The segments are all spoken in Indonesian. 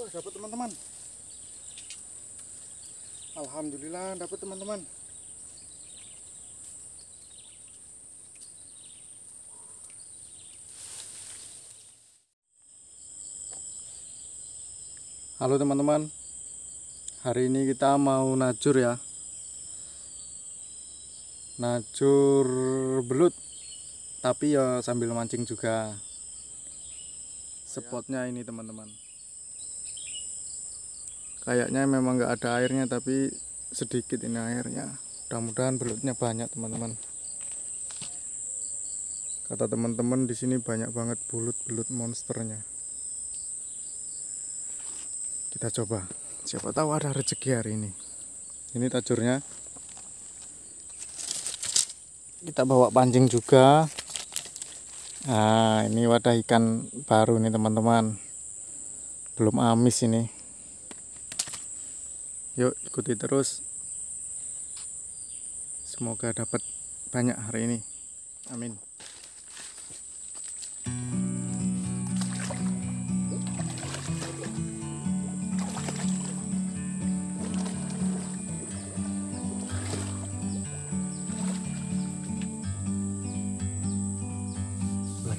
Wah, dapat teman-teman. Alhamdulillah dapat teman-teman. Halo teman-teman. Hari ini kita mau najur ya. Najur belut. Tapi ya sambil mancing juga. Spotnya ini teman-teman. Kayaknya memang nggak ada airnya tapi sedikit ini airnya. Mudah-mudahan belutnya banyak teman-teman. Kata teman-teman di sini banyak banget bulut-bulut monsternya. Kita coba. Siapa tahu ada rezeki hari ini. Ini tajurnya. Kita bawa pancing juga. Nah, ini wadah ikan baru nih teman-teman. Belum amis ini. Yuk ikuti terus. Semoga dapat banyak hari ini. Amin.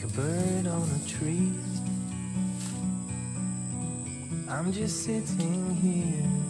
like a bird on a tree. I'm just sitting here.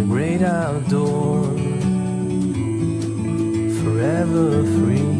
The great outdoors, forever free.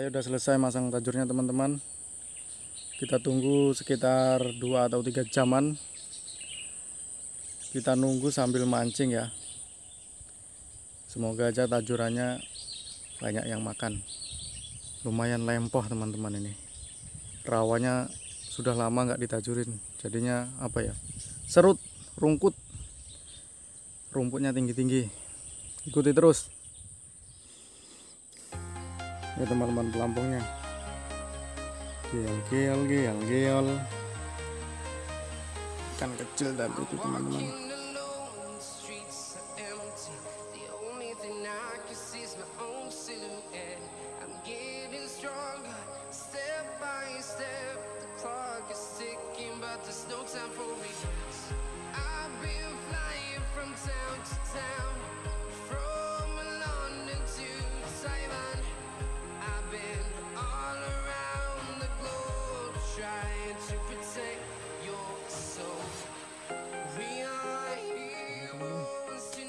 Saya udah selesai masang tajurnya teman-teman. Kita tunggu sekitar 2 atau 3 jaman. Kita nunggu sambil mancing ya. Semoga aja tajurannya banyak yang makan. Lumayan lempoh teman-teman ini. Rawanya sudah lama nggak ditajurin. Jadinya apa ya? Serut, rungkut. Rumputnya tinggi-tinggi. Ikuti terus. Ya teman-teman pelampungnya. Gial, gial, gial, gial. Ikan kecil tapi itu teman-teman.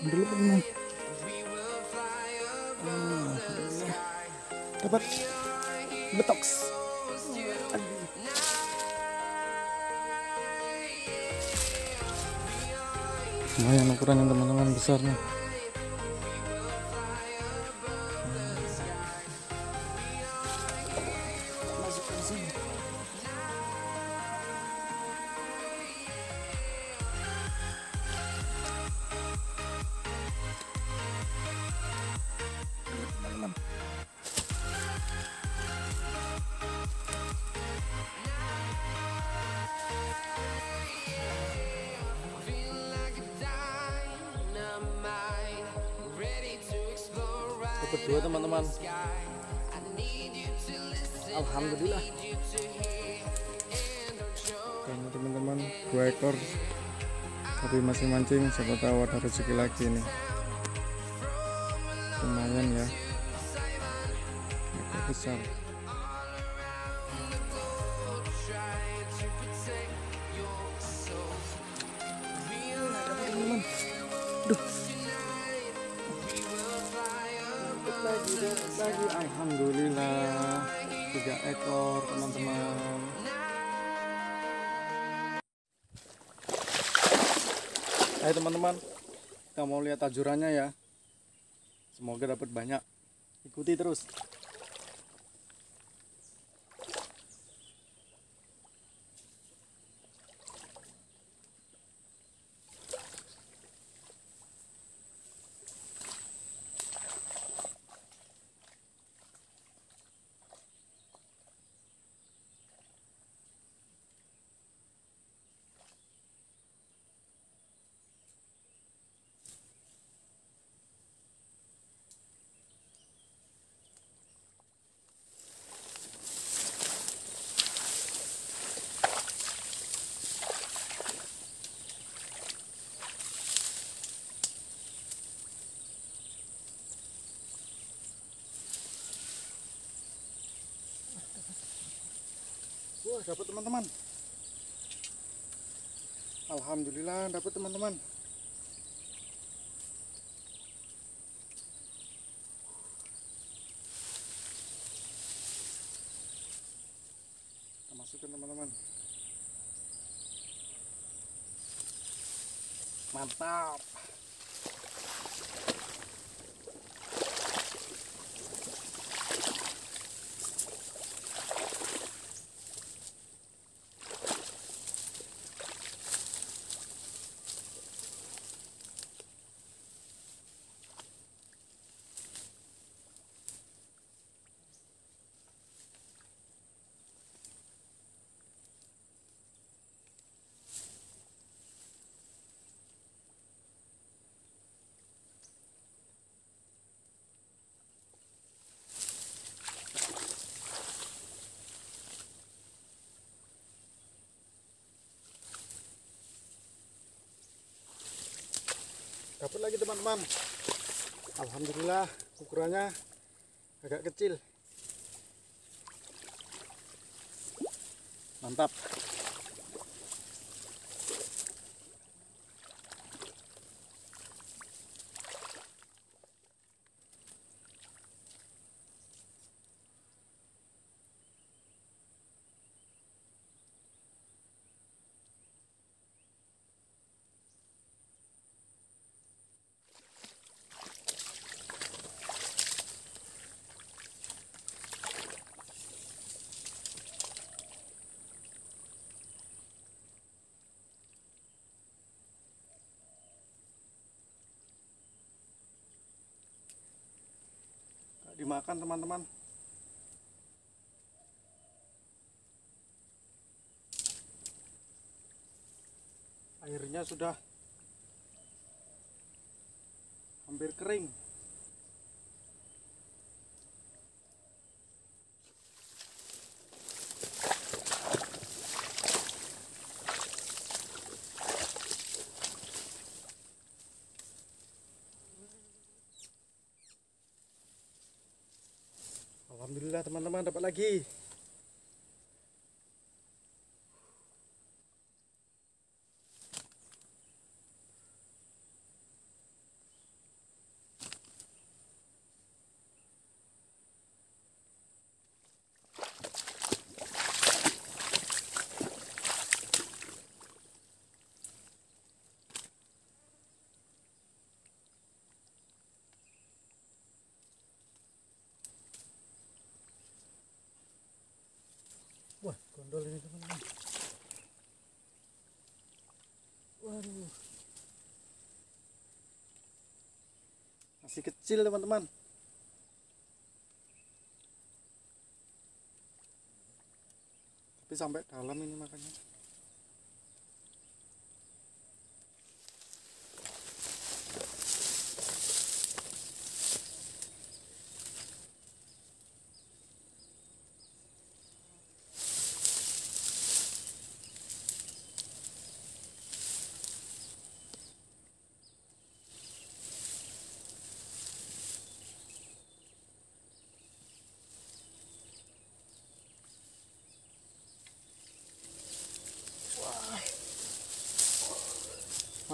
Above the sky. Dapat betoks. Lumayan ukurannya teman-teman besarnya. Explore right Dapat dua teman-teman. Alhamdulillah. Karena teman-teman dua ekor tapi masih mancing siapa tahu ada rezeki lagi nih lumayan ya ekor besar tiga ekor teman-teman. Ayo teman-teman. Kita mau lihat tajurannya ya. Semoga dapat banyak. Ikuti terus Wah, dapat teman-teman. Alhamdulillah dapat teman-teman. Masukkan teman-teman. Mantap. Dapat lagi teman-teman Alhamdulillah ukurannya agak kecil. Mantap Dimakan teman-teman. Airnya sudah hampir kering Alhamdulillah teman-teman dapat lagi Wah, gondol ini teman-teman. Waduh. Masih kecil teman-teman. Tapi sampai dalam ini makanya.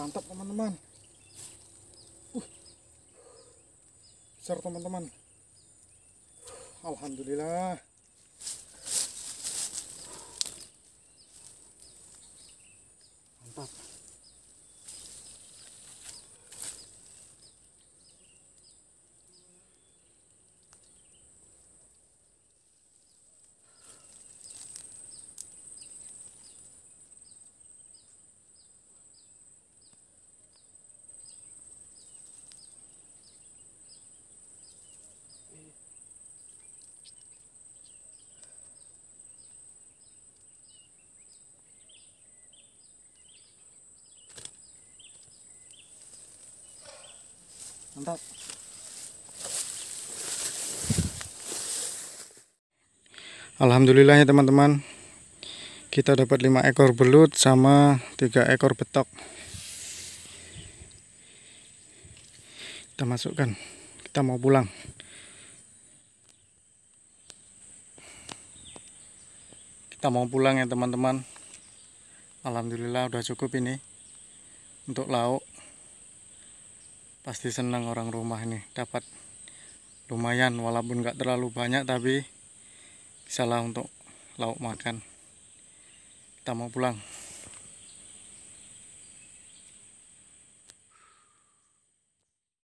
Mantap teman-teman. Uh. Besar teman-teman. Alhamdulillah. Mantap. Alhamdulillah ya teman-teman. Kita dapat 5 ekor belut sama 3 ekor betok. Kita masukkan. Kita mau pulang. Kita mau pulang ya teman-teman. Alhamdulillah udah cukup ini untuk lauk pasti senang orang rumah ini dapat lumayan walaupun nggak terlalu banyak tapi bisa lah untuk lauk makan. Kita mau pulang